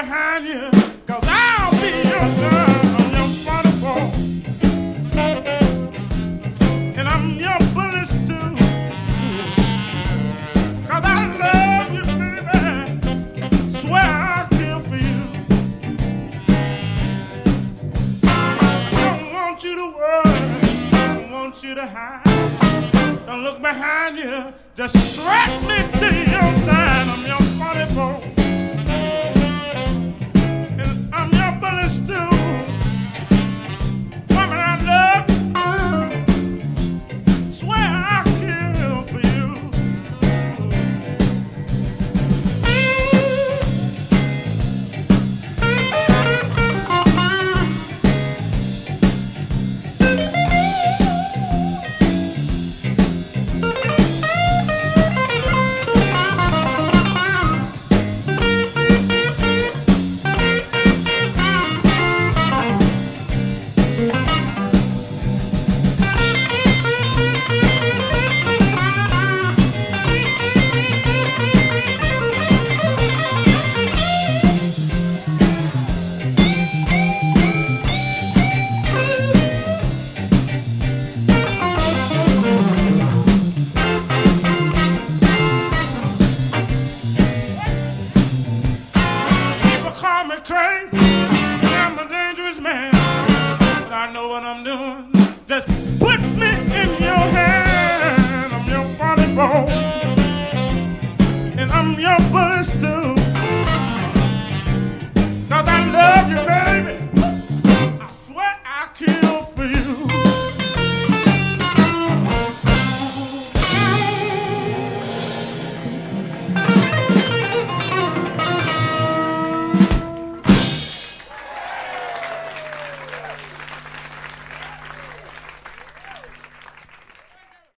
behind you, cause I'll be your son, I'm your wonderful. And I'm your bullets too. Cause I love you, baby. Swear I'll kill for you. I don't want you to worry, I don't want you to hide. Don't look behind you, just strap me to your side, I'm your wonderful. I'm a dangerous man, but I know what I'm doing. Just put me in your. I'm your 44, and I'm your buster.